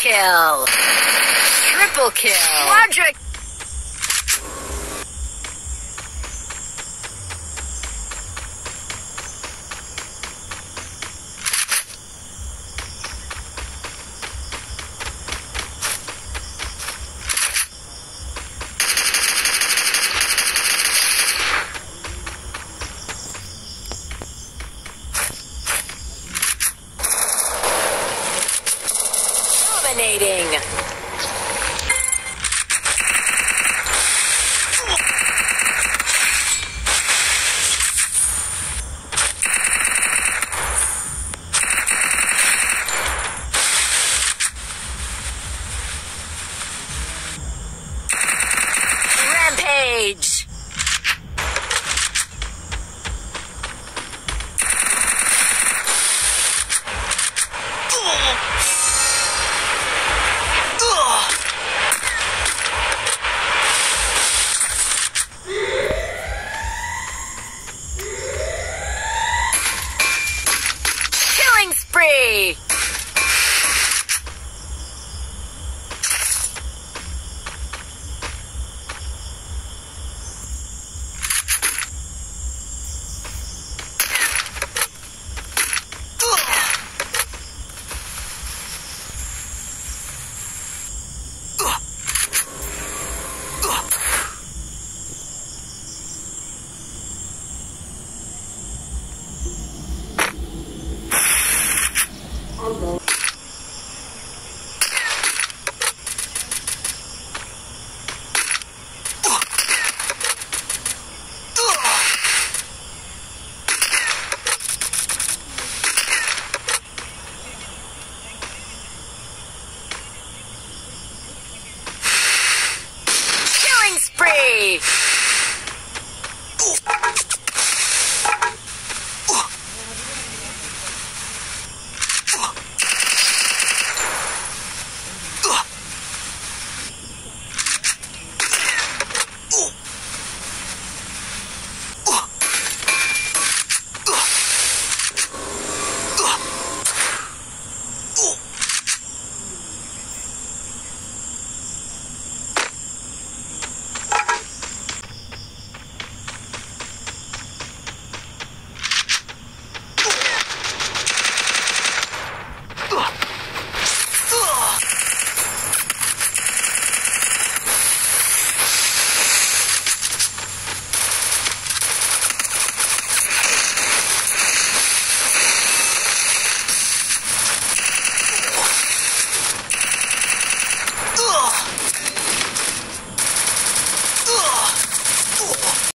kill. Triple kill. Quadra Dominating. Rampage. Spree.